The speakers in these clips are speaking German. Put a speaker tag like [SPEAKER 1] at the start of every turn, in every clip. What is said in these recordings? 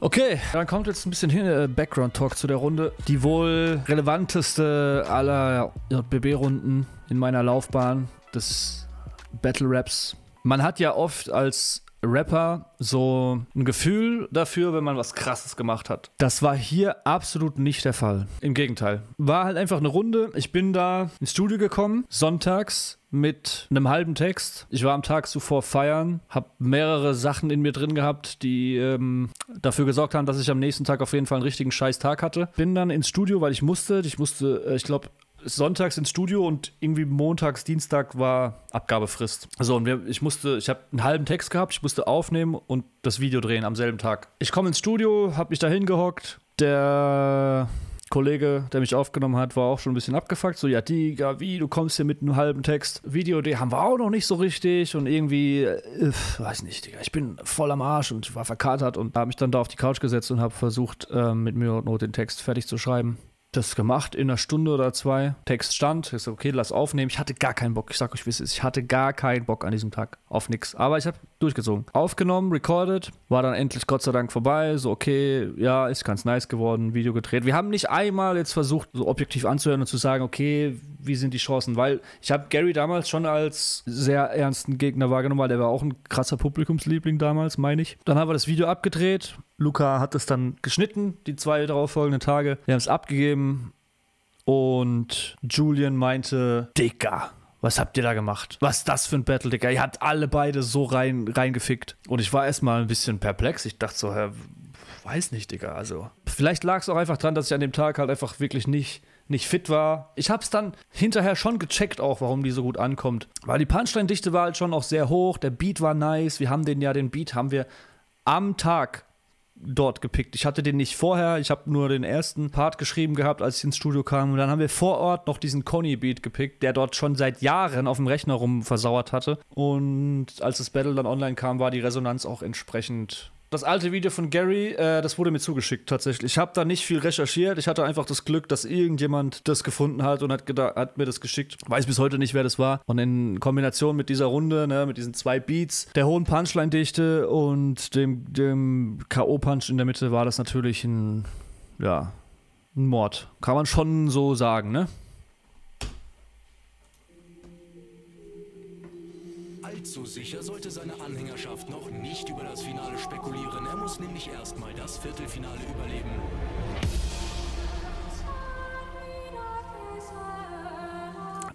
[SPEAKER 1] Okay, dann kommt jetzt ein bisschen äh, Background-Talk zu der Runde. Die wohl relevanteste aller JBB-Runden in meiner Laufbahn des Battle-Raps. Man hat ja oft als Rapper so ein Gefühl dafür, wenn man was Krasses gemacht hat. Das war hier absolut nicht der Fall. Im Gegenteil. War halt einfach eine Runde. Ich bin da ins Studio gekommen, sonntags mit einem halben Text. Ich war am Tag zuvor feiern, habe mehrere Sachen in mir drin gehabt, die ähm, dafür gesorgt haben, dass ich am nächsten Tag auf jeden Fall einen richtigen scheiß Tag hatte. Bin dann ins Studio, weil ich musste. Ich musste, äh, ich glaube, sonntags ins Studio und irgendwie montags, Dienstag war Abgabefrist. So, und wir, ich musste, ich habe einen halben Text gehabt, ich musste aufnehmen und das Video drehen am selben Tag. Ich komme ins Studio, habe mich da hingehockt. Der Kollege, der mich aufgenommen hat, war auch schon ein bisschen abgefuckt. So, ja, Digga, wie, du kommst hier mit einem halben Text. Video, die haben wir auch noch nicht so richtig und irgendwie, äh, weiß nicht, Digga, ich bin voll am Arsch und war verkatert und habe mich dann da auf die Couch gesetzt und habe versucht, äh, mit mir und Not den Text fertig zu schreiben das gemacht in einer Stunde oder zwei. Text stand. Ich so, okay, lass aufnehmen. Ich hatte gar keinen Bock. Ich sag euch, wie es ist. Ich hatte gar keinen Bock an diesem Tag. Auf nix. Aber ich habe durchgezogen. Aufgenommen, recorded. War dann endlich Gott sei Dank vorbei. So, okay, ja, ist ganz nice geworden. Video gedreht. Wir haben nicht einmal jetzt versucht, so objektiv anzuhören und zu sagen, okay, wie sind die Chancen? Weil ich habe Gary damals schon als sehr ernsten Gegner wahrgenommen, weil der war auch ein krasser Publikumsliebling damals, meine ich. Dann haben wir das Video abgedreht Luca hat es dann geschnitten, die zwei darauffolgenden Tage. Wir haben es abgegeben und Julian meinte, Dicker, was habt ihr da gemacht? Was ist das für ein Battle, Digga? Ihr habt alle beide so rein, reingefickt. Und ich war erstmal ein bisschen perplex. Ich dachte so, Herr, weiß nicht, Digga. Also, vielleicht lag es auch einfach dran, dass ich an dem Tag halt einfach wirklich nicht, nicht fit war. Ich hab's dann hinterher schon gecheckt auch, warum die so gut ankommt. Weil die Punchline-Dichte war halt schon auch sehr hoch, der Beat war nice. Wir haben den ja, den Beat haben wir am Tag dort gepickt. Ich hatte den nicht vorher, ich habe nur den ersten Part geschrieben gehabt, als ich ins Studio kam. Und dann haben wir vor Ort noch diesen Conny-Beat gepickt, der dort schon seit Jahren auf dem Rechner rum versauert hatte. Und als das Battle dann online kam, war die Resonanz auch entsprechend das alte Video von Gary, äh, das wurde mir zugeschickt tatsächlich. Ich habe da nicht viel recherchiert. Ich hatte einfach das Glück, dass irgendjemand das gefunden hat und hat, hat, mir das geschickt. Weiß bis heute nicht, wer das war. Und in Kombination mit dieser Runde, ne, mit diesen zwei Beats, der hohen Punchline-Dichte und dem, dem K.O.-Punch in der Mitte war das natürlich ein, ja, ein Mord. Kann man schon so sagen, ne?
[SPEAKER 2] Allzu sicher sollte seine Anhängerschaft noch nicht über das Finale spekulieren. Er muss nämlich erstmal das Viertelfinale überleben.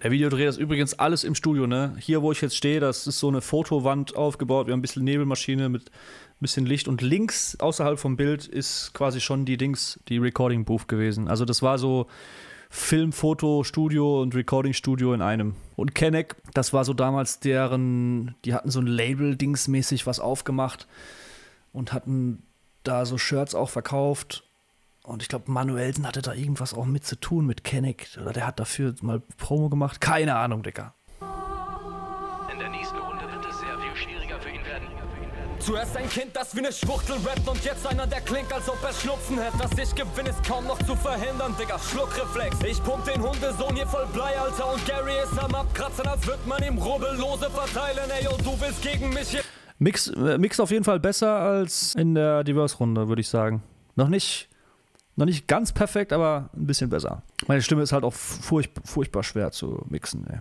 [SPEAKER 1] Der Videodreh ist übrigens alles im Studio, ne? Hier, wo ich jetzt stehe, das ist so eine Fotowand aufgebaut. Wir haben ein bisschen Nebelmaschine mit ein bisschen Licht. Und links, außerhalb vom Bild, ist quasi schon die Dings, die Recording Booth gewesen. Also, das war so Film, Foto, Studio und Recording Studio in einem. Und Kenneck, das war so damals deren, die hatten so ein Label-Dings-mäßig was aufgemacht und hatten da so Shirts auch verkauft. Und ich glaube, Manuelsen hatte da irgendwas auch mit zu tun mit Kenneck. Oder der hat dafür mal Promo gemacht. Keine Ahnung, Digga.
[SPEAKER 3] Zuerst ein Kind, das wie eine Schwuchtel rappt und jetzt einer, der klingt, als ob er Schnupfen hätte. Dass ich gewinne, ist kaum noch zu verhindern, Digga. Schluckreflex. Ich pump den Hundesohn hier voll Blei, Alter. Und Gary ist am Abkratzen, als wird man ihm Rubbellose verteilen. Ey, yo, du willst gegen mich hier.
[SPEAKER 1] Mix, äh, Mix auf jeden Fall besser als in der Diverse-Runde, würde ich sagen. Noch nicht, noch nicht ganz perfekt, aber ein bisschen besser. Meine Stimme ist halt auch furch, furchtbar schwer zu mixen, ey.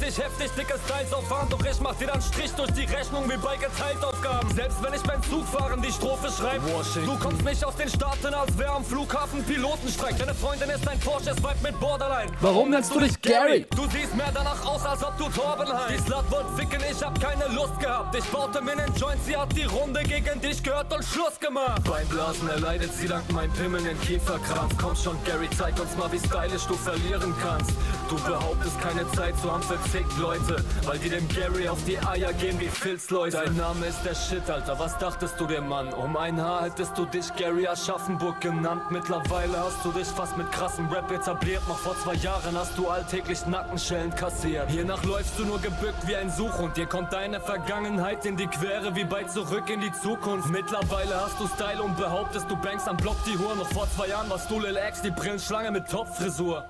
[SPEAKER 3] Richtig heftig, dicke Styles auffahren, doch ich mach dir dann Strich durch die Rechnung wie bei Geteiltaufgaben. Selbst wenn ich beim Zugfahren die Strophe schreibe, du kommst nicht aus den Staaten, als wär am Flughafen Pilotenstreik. Deine Freundin ist ein Porsche, es Vibe mit Borderline.
[SPEAKER 1] Warum nennst du dich Gary?
[SPEAKER 3] Du siehst mehr danach aus, als ob du Torben heißt. Die Slut wollt ficken, ich hab keine Lust gehabt. Ich baute mir nen Joint, sie hat die Runde gegen dich gehört und Schluss gemacht. Beim Blasen erleidet sie dank meinem Pimmel den Kieferkrampf. Komm schon, Gary, zeig uns mal, wie stylisch du verlieren kannst. Du behauptest keine Zeit zu haben für zig Leute, weil die dem Gary auf die Eier gehen wie Filzleute. Dein Name ist der Shit, Alter, was dachtest du dir, Mann? Um ein Haar hättest du dich Gary Aschaffenburg genannt. Mittlerweile hast du dich fast mit krassem Rap etabliert. Noch vor zwei Jahren hast du alltäglich Nackenschellen kassiert. Hiernach läufst du nur gebückt wie ein Suchhund. Dir kommt deine Vergangenheit in die Quere wie bei Zurück in die Zukunft. Mittlerweile hast du Style und behauptest, du bankst am Block die Hure. Noch vor zwei Jahren warst du Lil X, die Brillenschlange mit Topfrisur.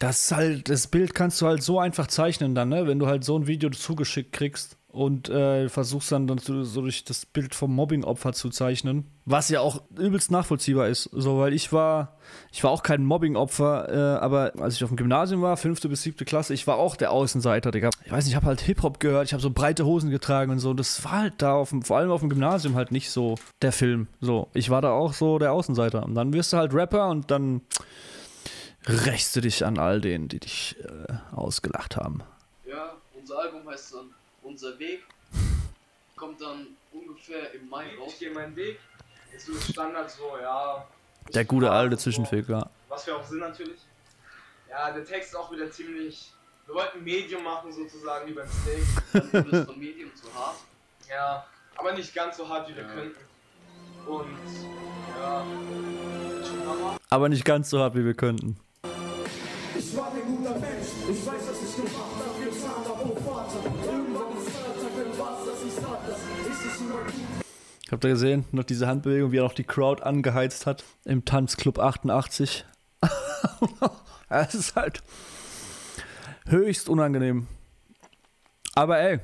[SPEAKER 1] Das halt, das Bild kannst du halt so einfach zeichnen dann, ne? Wenn du halt so ein Video zugeschickt kriegst und äh, versuchst dann, dann so, durch das Bild vom Mobbing-Opfer zu zeichnen. Was ja auch übelst nachvollziehbar ist. So, weil ich war, ich war auch kein Mobbing-Opfer, äh, aber als ich auf dem Gymnasium war, fünfte bis siebte Klasse, ich war auch der Außenseiter, Digga. Ich weiß nicht, ich habe halt Hip-Hop gehört, ich habe so breite Hosen getragen und so. Das war halt da, auf dem, vor allem auf dem Gymnasium halt nicht so der Film. So, ich war da auch so der Außenseiter. Und dann wirst du halt Rapper und dann rächst du dich an all denen, die dich äh, ausgelacht haben.
[SPEAKER 4] Ja, unser Album heißt dann Unser Weg. Kommt dann ungefähr im Mai raus.
[SPEAKER 5] Ich gehe meinen Weg. Ist so Standard so, ja.
[SPEAKER 1] Der gute alte Zwischenweg, ja.
[SPEAKER 5] Was wir auch sind natürlich. Ja, der Text ist auch wieder ziemlich. Wir wollten ein Medium machen sozusagen wie beim Steak.
[SPEAKER 4] Dann wurde es von Medium zu hart.
[SPEAKER 5] Ja, aber nicht ganz so hart wie wir
[SPEAKER 4] Ja.
[SPEAKER 5] könnten. Und ja.
[SPEAKER 1] Aber nicht ganz so hart, wie wir könnten. Habt ihr gesehen, noch diese Handbewegung, wie er noch die Crowd angeheizt hat im Tanzclub 88? Es ist halt höchst unangenehm. Aber ey,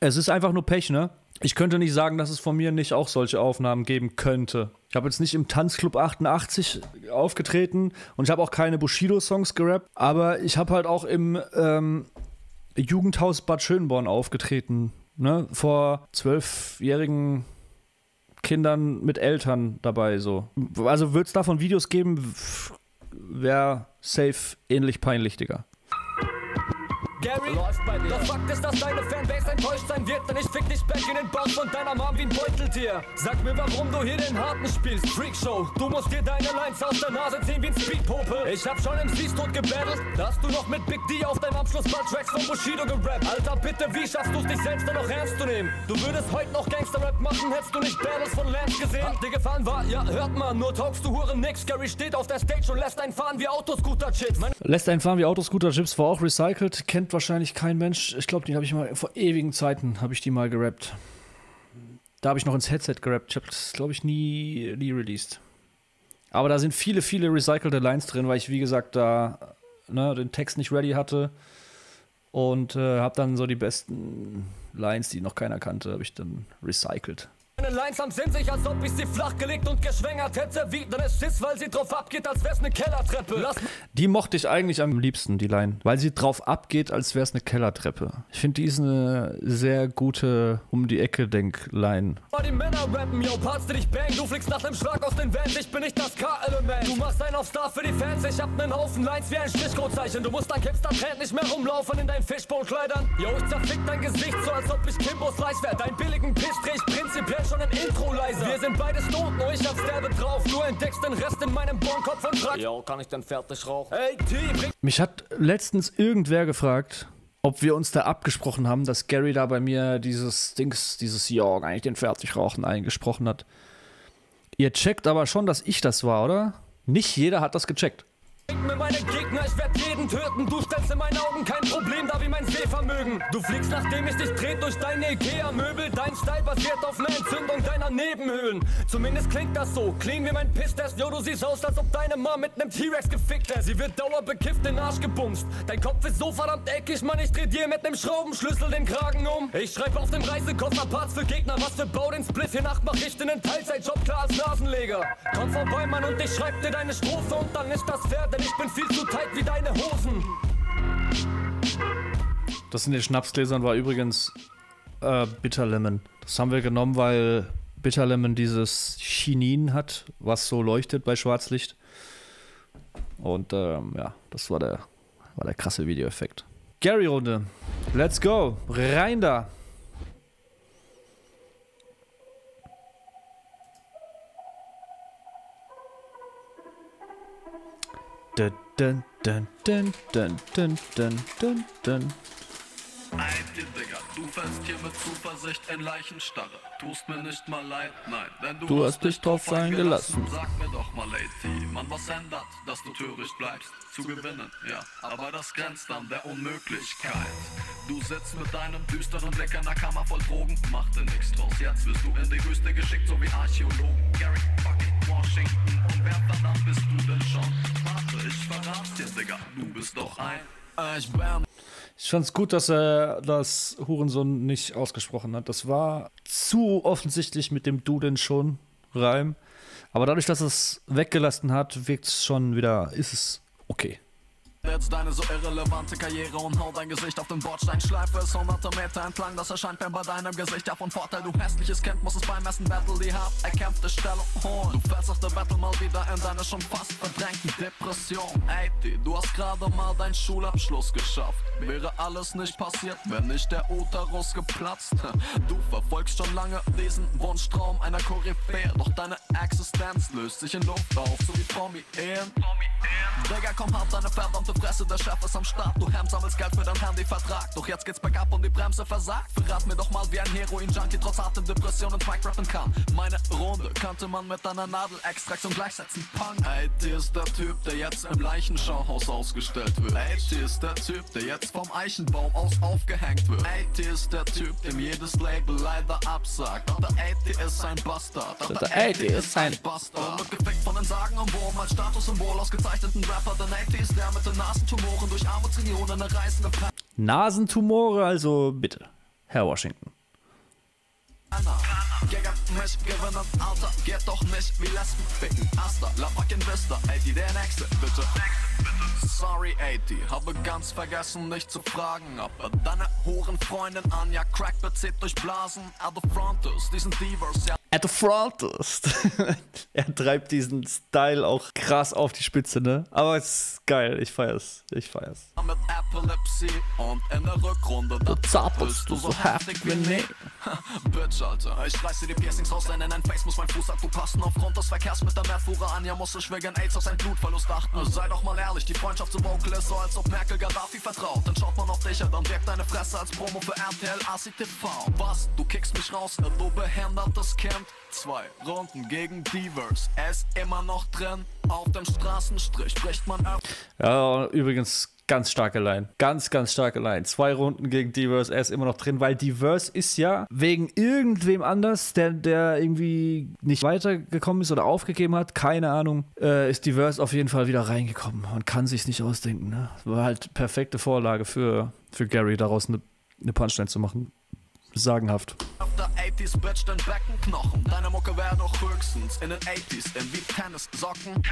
[SPEAKER 1] es ist einfach nur Pech, ne? Ich könnte nicht sagen, dass es von mir nicht auch solche Aufnahmen geben könnte. Ich habe jetzt nicht im Tanzclub 88 aufgetreten und ich habe auch keine Bushido-Songs gerappt, aber ich habe halt auch im ähm, Jugendhaus Bad Schönborn aufgetreten, ne? Vor zwölfjährigen Kindern mit Eltern dabei so. Also wird es davon Videos geben, wäre safe ähnlich peinlich, Digga.
[SPEAKER 3] Gary läuft bei dir. Das Fakt ist, dass deine Fanbase enttäuscht sein wird, denn ich fick dich back in den Bauch von deiner Mom wie ein Beuteltier. Sag mir, warum du hier den Harten spielst, Freakshow. Du musst dir deine Lines aus der Nase ziehen wie ein Speedpopel. Ich hab schon im Seastod gebattelt, da hast du noch mit Big D auf deinem Abschlussball Tracks von Bushido gerappt. Alter, bitte, wie schaffst du's, dich selbst dann noch ernst zu nehmen? Du würdest heute noch Gangster-Rap machen, hättest du nicht Battles von Lance gesehen. Hat dir gefallen war, ja, hört mal, nur talkst du Huren nix. Gary steht auf der Stage und lässt einen fahren wie Autoscooter-Chips.
[SPEAKER 1] Lässt einen fahren wie Autoscooter Chips war auch recycelt, kennt wahrscheinlich kein Mensch. Ich glaube, die habe ich mal vor ewigen Zeiten habe ich die mal gerappt. Da habe ich noch ins Headset gerappt. Ich habe das glaube ich nie nie released. Aber da sind viele viele recycelte Lines drin, weil ich wie gesagt da ne, den Text nicht ready hatte und äh, habe dann so die besten Lines, die noch keiner kannte, habe ich dann recycelt.
[SPEAKER 3] Meine Lines am Sinn sich, als ob ich sie flachgelegt und geschwängert hätte. Wie dann es Schiss, weil sie drauf abgeht, als wär's ne Kellertreppe. Lass
[SPEAKER 1] Die mochte ich eigentlich am liebsten, die Line, weil sie drauf abgeht, als wäre es eine Kellertreppe. Ich finde, die ist eine sehr gute um die
[SPEAKER 3] Männer rappen, yo, Parts, die dich bang. Du fliegst nach dem Schlag aus den Vans, ich bin nicht das K-Element. Du machst einen auf Star für die Fans, ich hab nen Haufen Lines wie ein Strichcodezeichen. Du musst dann Hipster Trend nicht mehr rumlaufen in deinen Fishbowl-Kleidern. Yo, ich zerfick dein Gesicht so, als ob ich Kimbos Reis wär. Dein billigen Piss dreh ich prinzipiell schon im Intro leiser. Wir sind beide Stoned, nur ich hab's derbe drauf. Du entdeckst den Rest in meinem Bornkopf und fragst, yo, kann ich denn fertig rauchen? Ey, T,
[SPEAKER 1] Mich hat letztens irgendwer gefragt, ob wir uns da abgesprochen haben, dass Gary da bei mir dieses Dings, dieses Ja, eigentlich den Fertigrauchen eingesprochen hat. Ihr checkt aber schon, dass ich das war, oder? Nicht jeder hat das gecheckt.
[SPEAKER 3] Bring mir meine Gegner, ich werd jeden töten. Du stellst in meinen Augen kein Problem dar wie mein Sehvermögen. Du fliegst, nachdem ich dich dreht durch deine Ikea-Möbel. Dein Style basiert auf einer Entzündung deiner Nebenhöhlen. Zumindest klingt das so. Clean wie mein Pisstest. Yo, du siehst aus, als ob deine Mom mit nem T-Rex gefickt hätte. Sie wird dauerbekifft den Arsch gebumst. Dein Kopf ist so verdammt eckig, Mann. Ich dreh dir mit nem Schraubenschlüssel den Kragen um. Ich schreib auf dem Reisekoffer Parts für Gegner. Was für Bau den Spliff hier Nacht mach ich den Teilzeitjob klar als Nasenleger. Komm vorbei, Mann, und ich schreib dir deine Strophe und dann ist das fair, denn ich bin viel zu tight wie deine Hosen.
[SPEAKER 1] Das in den Schnapsgläsern war übrigens äh, Bitterlemon. Das haben wir genommen, weil Bitterlemon dieses Chinin hat, was so leuchtet bei Schwarzlicht. Und ähm, ja, das war der, war der krasse Videoeffekt. Gary-Runde. Let's go. Rein da. Dun, dun, dun, dun, dun,
[SPEAKER 6] du fällst hier mit Zuversicht in Leichenstarre. Tust mir nicht mal leid, nein, denn du,
[SPEAKER 1] Du hast dich drauf eingelassen.
[SPEAKER 6] Sag mir doch mal, Lady, Mann, was ändert, dass du töricht bleibst? Zu gewinnen, ja, aber das grenzt an der Unmöglichkeit. Du sitzt mit deinem düsteren Blick in der Kammer voll Drogen, mach dir nix draus. Jetzt wirst du in die Wüste geschickt, so wie Archäologen. Gary fucking Washington, und wer verdammt bist du denn schon? Warte, ich verrat's dir, Digga, du bist doch ein.
[SPEAKER 3] Ich wärm
[SPEAKER 1] Ich fand's gut, dass er das Hurensohn nicht ausgesprochen hat. Das war zu offensichtlich mit dem Du denn schon Reim. Aber dadurch, dass es weggelassen hat, wirkt es schon wieder, ist es okay.
[SPEAKER 6] Jetzt deine so irrelevante Karriere und hau dein Gesicht auf den Bordstein. Schleife es hunderte Meter entlang, das erscheint mir bei deinem Gesicht ja von Vorteil. Du hässliches Kind muss es beim ersten Battle die hart erkämpfte Stelle holen. Du fällst auf der Battle mal wieder in deine schon fast verdrängten Depression. Ey, du hast gerade mal deinen Schulabschluss geschafft. Wäre alles nicht passiert, wenn nicht der Uterus geplatzt. Du verfolgst schon lange diesen Wunschtraum einer Koryphäe. Doch deine Existenz löst sich in Luft auf, so wie Promi-Ehen. Digga, komm hart deine verdammte Fresse, der Chef ist am Start. Du Hemd sammelst Geld für dein Handyvertrag. Doch jetzt geht's bergab und die Bremse versagt. Verrat mir doch mal, wie ein Heroin-Junkie trotz hartem Depression und Mike rappen kann. Meine Runde könnte man mit einer Nadelextraktion gleichsetzen. Punk. Ey, dir ist der Typ, der jetzt im Leichenschauhaus ausgestellt wird. Ey, dir ist der Typ, der jetzt vom Eichenbaum aus aufgehängt wird. Ey, dir ist der Typ, dem jedes Label leider absagt. Doch der AT ist ein Bastard. Doch
[SPEAKER 1] Der 80 ist ein
[SPEAKER 6] Bastard. Und gefickt von den Sagen und Wurm als Statussymbol ausgezeichneten Rapper. Der AT ist der mit den Nasentumoren durch Armutsregionen eine reißende
[SPEAKER 1] Nasentumore, also bitte. Herr Washington.
[SPEAKER 6] Gegen mich gewinnen, Alter, geht doch nicht wie Lesben ficken. Asta, la fucking Vista, 80, der nächste, bitte. Sorry, 80, habe ganz vergessen, dich zu fragen, aber deine Hurenfreundin Anja Crack bezieht durch Blasen. At the Frontus, diesen Divers, ja,
[SPEAKER 1] At the frontest. er treibt diesen Style auch krass auf die Spitze, ne? Aber es ist geil, ich feier's. Ich feier's.
[SPEAKER 6] mit Epilepsie und in der Rückrunde da
[SPEAKER 1] zappelst du so heftig wie nie.
[SPEAKER 6] Bitch, Alter, ich reiß dir die Piercings raus, denn in dein Face muss mein Fußabdruck passen. Aufgrund des Verkehrs mit der Mehrfuhrer Anja muss ich wegen AIDS auf sein Blutverlust achten. Sei doch mal ehrlich, die Freundschaft zu Vocal ist so, als ob Merkel Gaddafi vertraut. Dann schaut man auf dich und dann wirkt deine Fresse als Promo für RTL ACTV. Was? Du kickst mich raus, du behindertes Kind. Zwei Runden gegen Divers, er ist immer noch drin. Auf dem Straßenstrich bricht man ab.
[SPEAKER 1] Ja, übrigens ganz starke Line. Ganz, ganz starke Line. Zwei Runden gegen Diverse, er ist immer noch drin, weil Diverse ist ja wegen irgendwem anders, der, der irgendwie nicht weitergekommen ist oder aufgegeben hat, keine Ahnung, äh, ist Diverse auf jeden Fall wieder reingekommen. Man kann sich's nicht ausdenken. Ne? War halt perfekte Vorlage für, für Gary, daraus eine, eine Punchline zu machen. Sagenhaft.
[SPEAKER 6] Auf der 80s Bitch den Beckenknochen. Deine Mucke wär doch höchstens in den 80s in wie Tennissocken.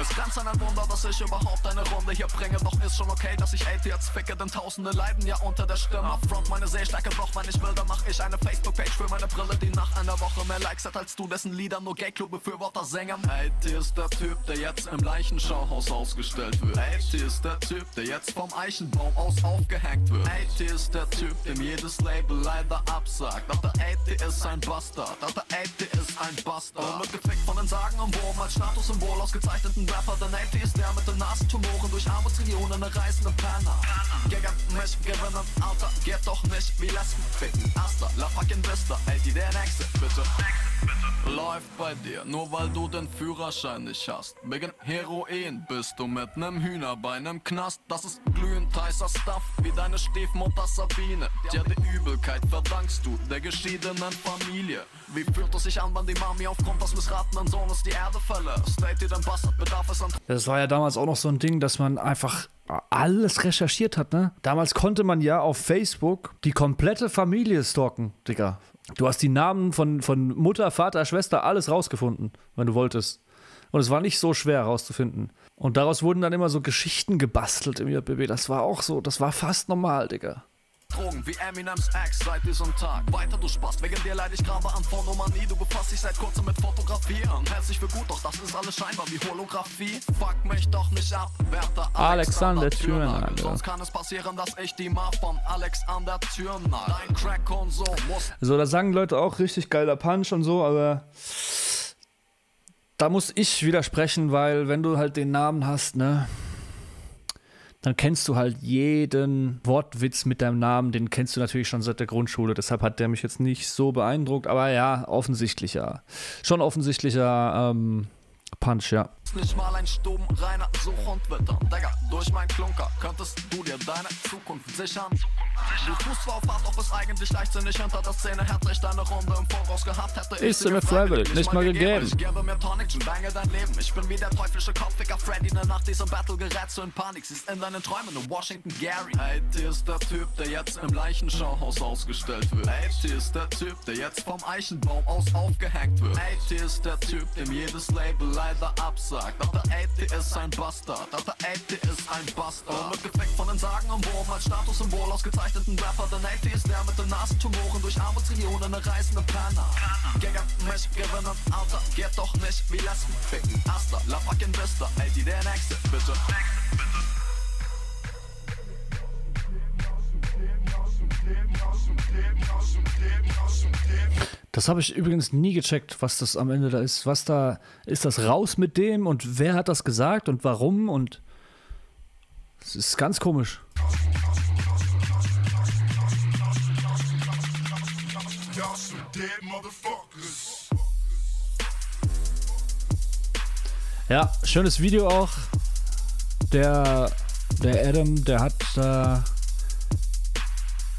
[SPEAKER 6] Es grenzt an ein Wunder, dass ich überhaupt eine Runde hier bringe. Doch ist schon okay, dass ich 80 jetzt ficke, denn Tausende leiden ja unter der Stimme. Front meine Sehstärke, doch wenn ich will, dann mach ich eine Facebook-Page für meine Brille, die nach einer Woche mehr Likes hat als du, dessen Lieder nur Gay-Club-Befürworter singen. 80 ist der Typ, der jetzt im Leichenschauhaus ausgestellt wird. 80 ist der Typ, der jetzt vom Eichenbaum aus aufgehängt wird. 80 ist der Typ, dem jedes Label leider absagt. Doch der 80 ist ein Bastard. Der 80 ist ein Bastard. Und wird gefickt von den Sagen und Wurm als Statussymbol ausgezeichneten Rapper. Der 80 ist der mit den Nasentumoren durch Armutsregionen eine reißende Penner. Gegen mich gewinnen, Alter, geht doch nicht wie Lesben ficken. Asta, la fucking Vista, 80 der nächste, bitte. Läuft bei dir, nur weil du den Führerschein nicht hast. Wegen Heroin bist du mit nem Hühnerbein im Knast. Das ist glühend heißer Stuff, wie deine Stiefmutter Sabine. Dir die Übelkeit verdankst du der geschiedenen Familie. Wie fühlt es sich an, wenn die Mami aufgrund des missratenen Sohnes die Erde verlässt? Dir dein Bastard bedarf es an
[SPEAKER 1] Das war ja damals auch noch so ein Ding, dass man einfach alles recherchiert hat, ne? Damals konnte man ja auf Facebook die komplette Familie stalken, Digga. Du hast die Namen von, von Mutter, Vater, Schwester, alles rausgefunden, wenn du wolltest. Und es war nicht so schwer herauszufinden. Und daraus wurden dann immer so Geschichten gebastelt im JBB. Das war auch so, das war fast normal, Digga.
[SPEAKER 6] Drogen wie Eminems Ex seit diesem Tag. Weiter du Spaß, wegen dir leid ich gerade an Phonomanie. Du befasst dich seit kurzem mit Fotografieren. Hältst dich für gut, doch das ist alles scheinbar wie Holographie. Fuck mich doch nicht ab, werter
[SPEAKER 1] Alexander Thürnagel.
[SPEAKER 6] Sonst kann es passieren, dass ich die Mach von Alexander Thürnagel. Dein Crack-Konsum muss
[SPEAKER 1] So, da sagen Leute auch richtig geiler Punch und so, aber da muss ich widersprechen, weil wenn du halt den Namen hast, ne, dann kennst du halt jeden Wortwitz mit deinem Namen, den kennst du natürlich schon seit der Grundschule. Deshalb hat der mich jetzt nicht so beeindruckt, aber ja, offensichtlicher. Schon offensichtlicher ähm, Punch, ja.
[SPEAKER 6] Nicht mal ein stumm reiner Suchhund wittern. Digga, durch mein Klunker könntest du dir deine Zukunft sichern. Du tust zwar auf doch bist eigentlich leichtsinnig hinter der Szene. Hätte ich deine Runde im Voraus gehabt, hätte ich
[SPEAKER 1] Ist mir freiwillig nicht mal gegeben.
[SPEAKER 6] Ich gebe mir Tonic, Gin, bange dein Leben. Ich bin wie der teuflische Kopfficker Freddy, ne nach diesem Battle gerätst du in Panik. Siehst in deinen Träumen nur Washington Gary. Ey, hier ist der Typ, der jetzt im Leichenschauhaus ausgestellt wird. Ey, hier ist der Typ, der jetzt vom Eichenbaum aus aufgehängt wird. Ey, hier ist der Typ, dem jedes Label leider absagt. Doch der 80 ist ein Bastard, doch der 80 ist ein Bastard. Und wird von den Sagen umworben als Statussymbol ausgezeichneten Rapper. Der 80 ist der mit den Nasentumoren durch Armutsregionen, eine reisende Penner. Gegen mich gewinnen, Alter, geht doch nicht wie Lesben ficken. Hasta la fucking vista, ey, die der Nächste, bitte.
[SPEAKER 1] Das habe ich übrigens nie gecheckt, was das am Ende da ist. Was da ist das raus mit dem und wer hat das gesagt und warum und es ist ganz komisch. Ja, schönes Video auch. Der, der Adam, der hat da.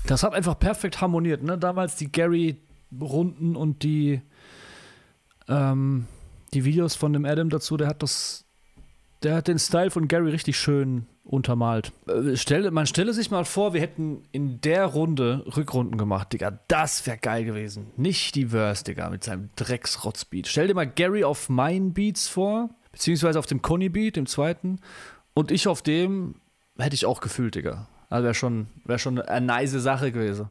[SPEAKER 1] das hat einfach perfekt harmoniert, ne? Damals die Gary-Runden und die, ähm, die Videos von dem Adam dazu, der hat das. Der hat den Style von Gary richtig schön untermalt. Äh, stelle, man stelle sich mal vor, wir hätten in der Runde Rückrunden gemacht, Digga. Das wäre geil gewesen. Nicht die Verse, Digga, mit seinem Drecksrotzbeat. Stell dir mal Gary auf meinen Beats vor, beziehungsweise auf dem Conny-Beat, dem zweiten. Und ich auf dem hätte ich auch gefühlt, Digga. Also wäre schon, wär schon eine nice Sache gewesen.